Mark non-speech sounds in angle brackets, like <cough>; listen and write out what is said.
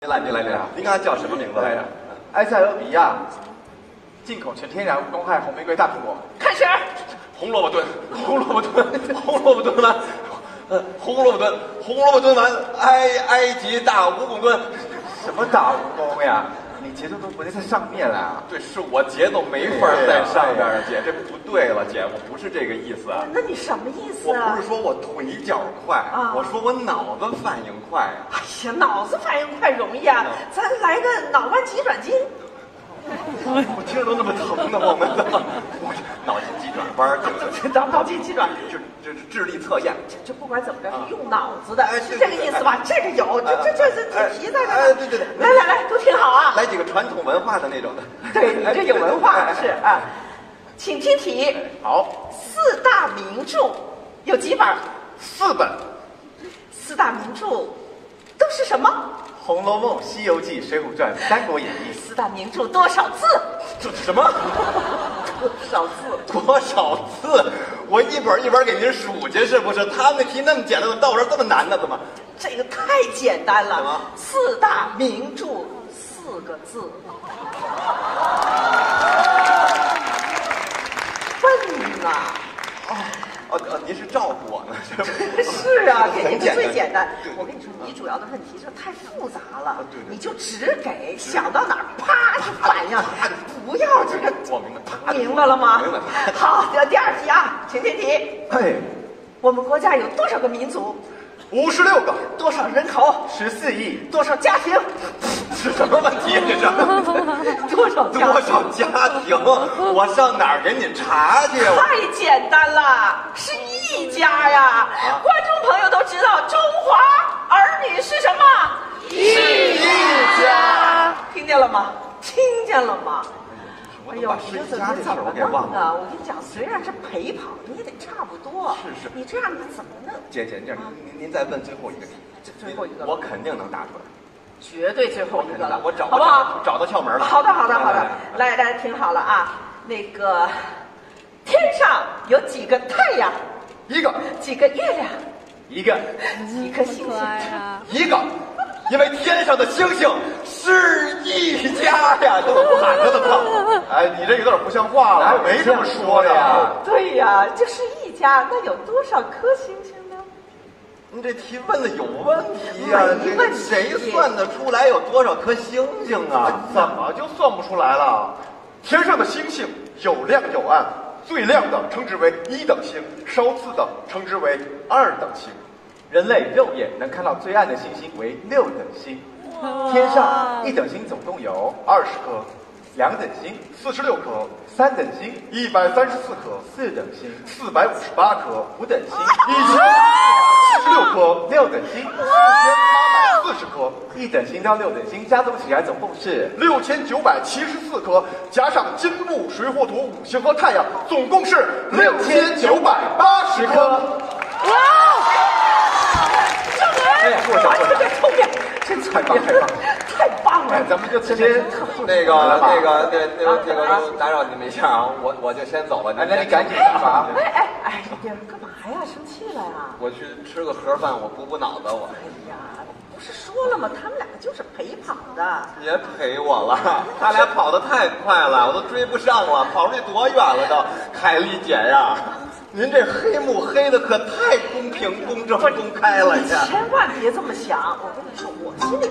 您来，你来，你来，您刚才叫什么名字来着？埃塞俄比亚进口全天然无公害红玫瑰大苹果。开始。红萝卜炖，红萝卜炖，<laughs> 红萝卜炖完，呃，红萝卜炖，红萝卜炖完，埃埃及大蜈蚣炖。什么大蜈蚣呀？你节奏都不在在上面了。对，是我节奏没法在上边了，姐，这不对了，姐，我不是这个意思。那你什么意思我啊？不是说我腿脚快，啊我说我脑子反应快啊。哎呀，脑子反应快容易啊，咱来个脑弯急转筋。我听着都那么疼呢，我们的，我脑筋急转弯儿，这这脑脑筋急转，就就是智力测验。这不管怎么着是用脑子的，哎是这个意思吧？这个有，这这这这题在这哎。对对对来来来，都听！来几个传统文化的那种的。<laughs> 对你这有文化哎是啊，请听题：好，四大名著有几本？四本：四大名著都是什么？《红楼梦》《西游记》《水浒传》《三国演义四大名著多少字？这什么？<laughs> 多少字？多少字？<laughs> 我一本一本给您数去，是不是？他们那题那么简单，到我这儿这么难呢？怎么？这个太简单了。四大名著四个字。<laughs> 笨呐！哦哦，您是照顾我呢，是不 <laughs> 是啊，<laughs> 给您最简单。我跟你说，你主要的问题是太复杂了你就只给想到哪儿啪就反应，不要这个。我明白啪明白了吗？明白好，第第二题啊，请听题：哎，我们国家有多少个民族？五十六个，多少人口？十四亿，多少家庭？是什么问题？这是多少家？多少家庭？我上哪儿给你查去？太简单了，是一家呀！观众朋友都知道，中华儿女是什么？一家。听见了吗？听见了吗？哎呦，你这怎么怎么我给忘了。弄啊？我跟你讲，虽然是陪跑，你也得差不多。是是你这样你怎么弄？姐姐，这样您您您再问最后一个题，最后一个我肯定能答出来。绝对最后一个了，我找好不好？找到窍门了。好的，好的，好的来。来来，听好了啊，那个天上有几个太阳？一个，几个月亮？一个，几颗星星？一个，因为天上的星星是一家呀，这怎么不喊他的吗？<laughs> 哎，你这有点不像话了，我没这么说的呀。对呀，就是一家，那有多少颗星星呢？您这题问的有问题呀、你问谁算得出来有多少颗星星啊？怎么就算不出来了？天上的星星有亮有暗，最亮的称之为一等星，稍次的称之为二等星。人类肉眼能看到最暗的星星为六等星。天上一等星总共有二十颗，两等星四十六颗，三等星一百三十四颗，四等星四百五十八颗，五等星一千七十六颗，六等星四千八百四十颗，一等星到六等星加总起来总共是六千九百七十四颗，加上金木水火土五行和太阳，总共是六千九百八十颗。哎呀，过奖过奖这个聪明，真聪明，太棒咱们就直接那个那个那那个那个啊打扰你们一下啊，我我就先走了。哎，那你赶紧干嘛？哎哎哎，你干嘛呀？生气了呀？我去吃个盒饭，我补补脑子。我哎呀，不是说了吗？他们两个就是陪跑的。别陪我了，他俩跑得太快了，我都追不上了，跑出去多远了都。凯丽姐呀，您这黑幕黑的可太公平、公正、公开了你呀！千万别这么想，我跟你说，我心里